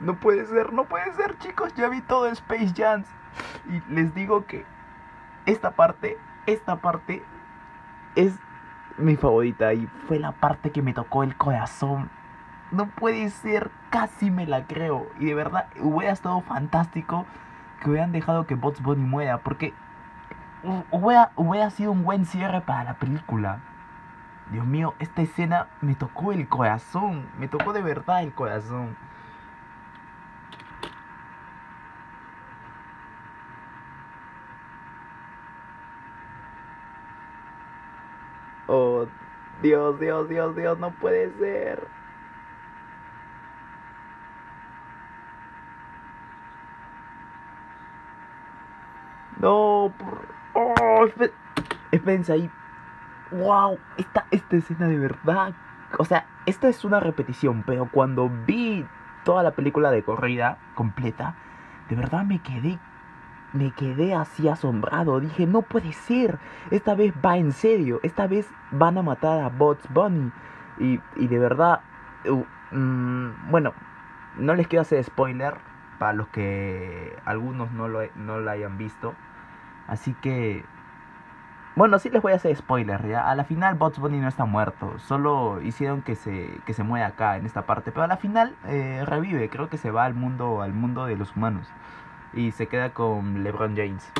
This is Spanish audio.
No puede ser, no puede ser, chicos. Ya vi todo Space Jam. Y les digo que esta parte, esta parte es mi favorita y fue la parte que me tocó el corazón. No puede ser, casi me la creo. Y de verdad, hubiera estado fantástico que hubieran dejado que Bots Bunny muera, porque hubiera, hubiera sido un buen cierre para la película. Dios mío, esta escena me tocó el corazón, me tocó de verdad el corazón. Oh, Dios, Dios, Dios, Dios, no puede ser. No, por... Oh, espérense ahí. Wow, esta, esta escena de verdad. O sea, esta es una repetición, pero cuando vi toda la película de corrida completa, de verdad me quedé me quedé así asombrado. Dije, no puede ser. Esta vez va en serio. Esta vez van a matar a Bots Bunny. Y, y de verdad, mm, bueno, no les quiero hacer spoiler para los que algunos no lo, no lo hayan visto. Así que, bueno, sí les voy a hacer spoiler. ¿ya? A la final Bots Bunny no está muerto. Solo hicieron que se, que se muera acá en esta parte. Pero a la final eh, revive. Creo que se va al mundo, al mundo de los humanos y se queda con LeBron James.